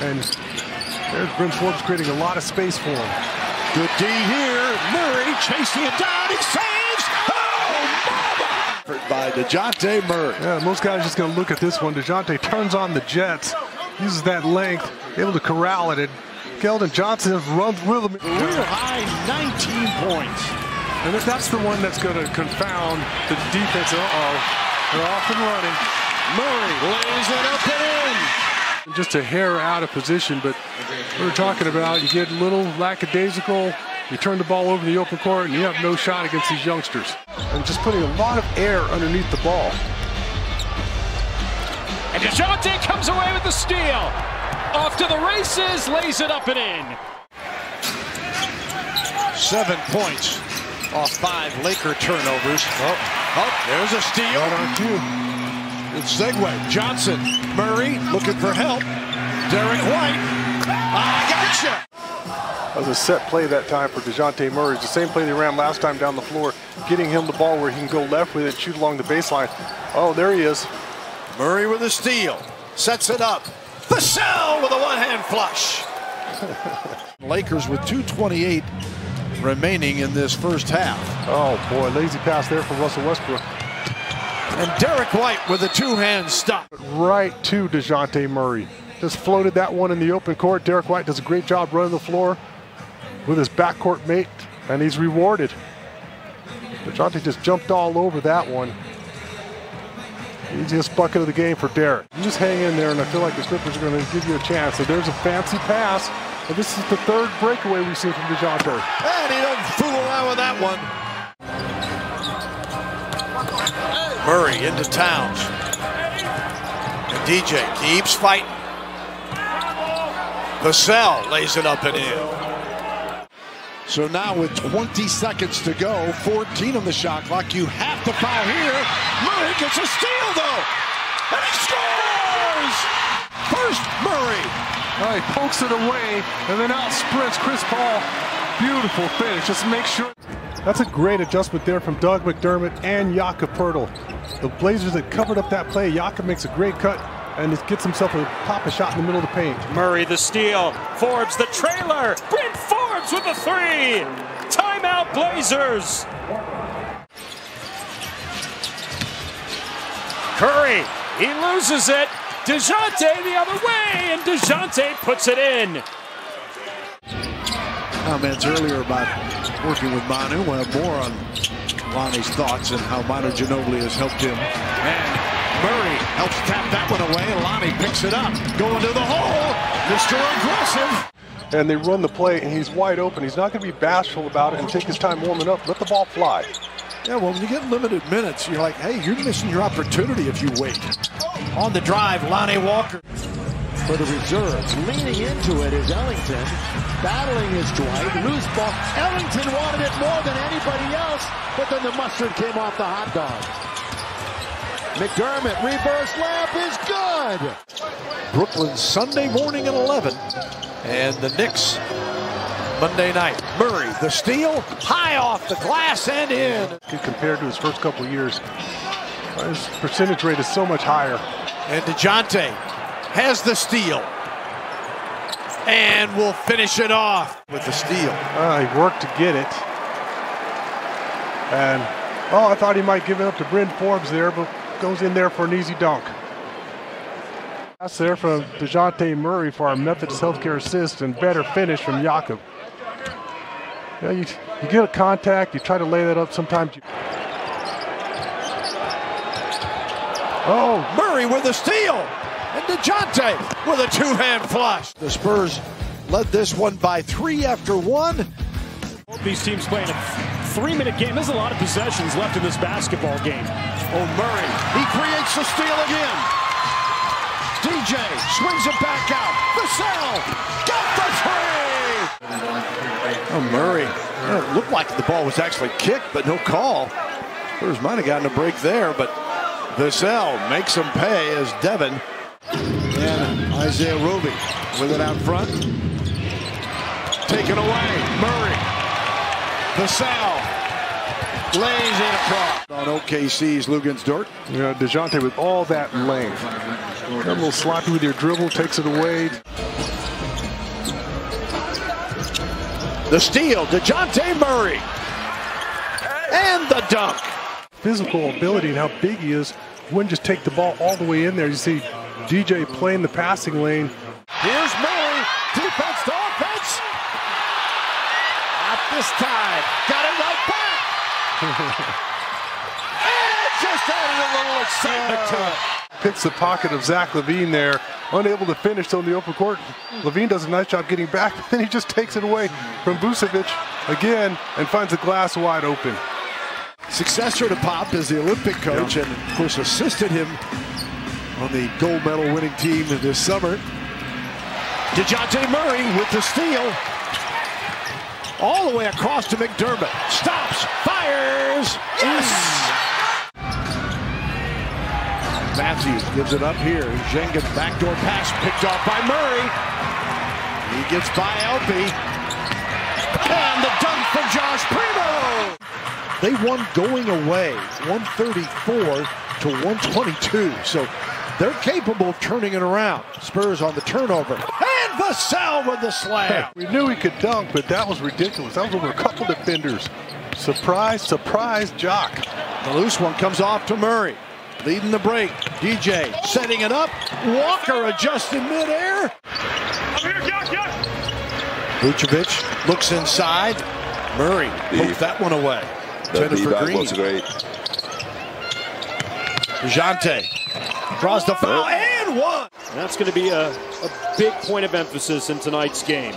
And there's Bryn Forbes creating a lot of space for him. Good D here. Murray chasing it down. He saves. Oh, mama! By DeJounte Murray. Yeah, most guys just going to look at this one. DeJounte turns on the Jets, uses that length, able to corral it. And Keldon Johnson runs with him. Career high 19 points. And if that's the one that's going to confound the defense, uh-oh, they're off and running. Murray lays it up and in. Just a hair out of position, but we were talking about you get a little lackadaisical, you turn the ball over the open court, and you have no shot against these youngsters. And just putting a lot of air underneath the ball. And DeJounte comes away with the steal. Off to the races, lays it up and in. Seven points off five Laker turnovers. Oh, oh there's a steal. Right on cue. It's segue. Johnson, Murray looking for help. Derrick White. I gotcha. That was a set play that time for DeJounte Murray. It's the same play they ran last time down the floor, getting him the ball where he can go left with it, shoot along the baseline. Oh, there he is. Murray with a steal. Sets it up. Vassell with a one-hand flush. Lakers with 228 remaining in this first half. Oh, boy, lazy pass there for Russell Westbrook. And Derrick White with a two-hand stop. Right to DeJounte Murray. Just floated that one in the open court. Derrick White does a great job running the floor with his backcourt mate, and he's rewarded. DeJounte just jumped all over that one. Easiest bucket of the game for Derrick. You just hang in there, and I feel like the Clippers are going to give you a chance. So there's a fancy pass. And this is the third breakaway we've seen from DeJounte. And he doesn't fool around with that one. Murray into Towns. And DJ keeps fighting. Vassell lays it up and in. So now with 20 seconds to go, 14 on the shot clock, you have to foul here. Murray gets a steal though, and he scores! First Murray. Oh, All right, pokes it away, and then out sprints Chris Paul. Beautiful finish. Just make sure. That's a great adjustment there from Doug McDermott and Jakob Poeltl. The Blazers had covered up that play. Jakob makes a great cut and gets himself a pop a shot in the middle of the paint. Murray the steal. Forbes the trailer. Bryn Forbes with the three. Timeout Blazers. Curry. He loses it. DeJounte the other way, and DeJounte puts it in. Oh, Comments earlier about working with Manu. We'll have more on Lonnie's thoughts and how Manu Ginobili has helped him. And Murray helps tap that one away. Lonnie picks it up. Going to the hole. Mr. Aggressive. And they run the play, and he's wide open. He's not going to be bashful about it and take his time warming up. Let the ball fly. Yeah, well, when you get limited minutes, you're like, hey, you're missing your opportunity if you wait. On the drive, Lonnie Walker. For the reserves, leaning into it is Ellington, battling his Dwight, loose ball. Ellington wanted it more than anybody else, but then the mustard came off the hot dog. McDermott, reverse layup is good. Brooklyn Sunday morning at 11. And the Knicks Monday night. Murray, the steal, high off the glass and in. Compared to his first couple years, his percentage rate is so much higher. And DeJounte has the steal. And will finish it off with the steal. Uh, he worked to get it. And, oh, I thought he might give it up to Bryn Forbes there, but goes in there for an easy dunk. That's there from DeJounte Murray for our Methodist Healthcare assist and better finish from Jakob. Yeah, you, you get a contact, you try to lay that up, sometimes you... Oh, Murray with a steal. And DeJounte with a two-hand flush. The Spurs led this one by three after one. Both these teams playing a three-minute game. There's a lot of possessions left in this basketball game. Oh, Murray, he creates the steal again. DJ swings it back out. Vassell got the three. Oh, Murray. Yeah, it looked like the ball was actually kicked, but no call. Spurs might have gotten a break there, but Vassell makes him pay as Devin and Isaiah Roby with it out front. Taken away. Murray. Vassell. Lays it across. On OKC's Luguentz Dort. You know, DeJounte with all that length. A little sloppy with your dribble, takes it away. The steal, DeJounte Murray. And the dunk. Physical ability and how big he is. Wouldn't just take the ball all the way in there. You see DJ playing the passing lane. Here's Murray. Defense to offense. Not this time. Got it right back. and just added a little excitement to it. Picks the pocket of Zach LaVine there. Unable to finish on the open court. LaVine does a nice job getting back, but then he just takes it away from Vucevic again and finds the glass wide open. Successor to Pop as the Olympic coach Yeah. and, of course, assisted him on the gold medal winning team this summer. DeJounte Murray with the steal. All the way across to McDermott. Stops, fires. Yes! Matthews gives it up here. Jenkins backdoor pass picked off by Murray. He gets by Elby. And the dunk from Josh Primo. They won going away 134 to 122. So they're capable of turning it around. Spurs on the turnover. And Vassell with the slam. We knew he could dunk, but that was ridiculous. That was over a couple defenders. Surprise, surprise, Jock. The loose one comes off to Murray. Leading the break. DJ setting it up. Walker adjusts in midair. Vucevic looks inside. Murray pokes that one away. The Intended Green. was great. DeJounte draws the foul and one. That's going to be a, a big point of emphasis in tonight's game.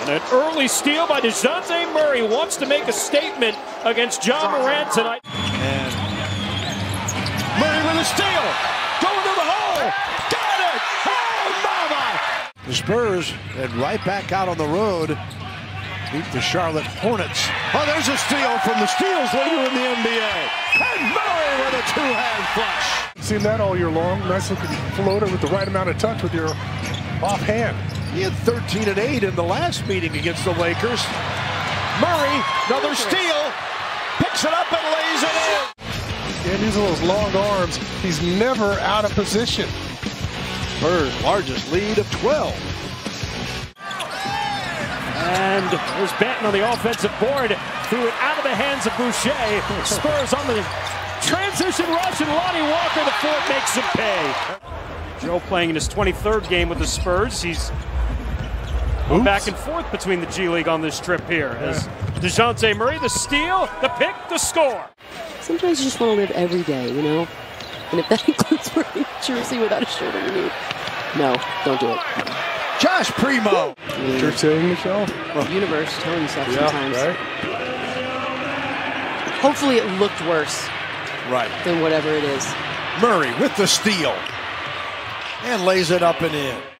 And an early steal by DeJounte Murray wants to make a statement against Ja Morant tonight. And Murray with a steal. Going to the hole. Got it. Oh, mama. The Spurs head right back out on the road. Beat the Charlotte Hornets. Oh, there's a steal from the steals leader in the NBA. And Murray with a two-hand flush. Seen that all year long. Nice looking floater with the right amount of touch with your offhand. He had 13 and 8 in the last meeting against the Lakers. Murray, another steal. Picks it up and lays it in. And these are those long arms. He's never out of position. Spurs largest lead of 12. And there's Benton on the offensive board. Threw it out of the hands of Boucher. Spurs on the transition rush, and Lonnie Walker, the fourth, makes him pay. Joe playing in his 23rd game with the Spurs. He's going back and forth between the G League on this trip here. As DeJounte Murray, the steal, the pick, the score. Sometimes you just want to live every day, you know? And if that includes wearing a jersey without a shirt underneath, no, don't do it. Josh Primo. What you're saying, Michelle? The universe telling you stuff Yeah, sometimes. right? Hopefully it looked worse Right. than whatever it is. Murray with the steal. And lays it up and in.